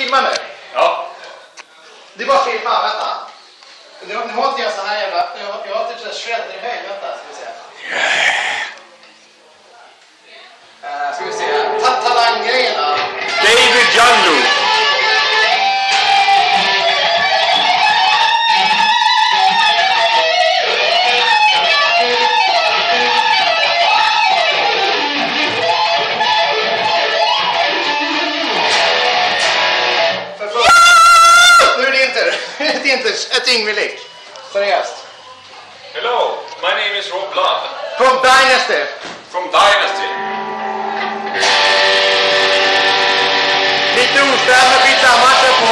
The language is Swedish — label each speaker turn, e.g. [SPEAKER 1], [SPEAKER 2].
[SPEAKER 1] Filmar nu.
[SPEAKER 2] Ja.
[SPEAKER 1] Det är bara att filma, vänta. Nu, nu har inte jag sån här jävla... Jag, har- jag har typ sån här shredder i höjd, vänta. Ska vi se. Uh, ska vi se. Ta Talanggrejerna.
[SPEAKER 2] David Jandu.
[SPEAKER 1] Tur. Ett inter, ett Yngve-lick. Seriöst.
[SPEAKER 2] Hello, my name is Rob Blood
[SPEAKER 1] Från Dynasty.
[SPEAKER 2] from Dynasty.
[SPEAKER 1] Lite ostämd, men skitsamma. Kör på.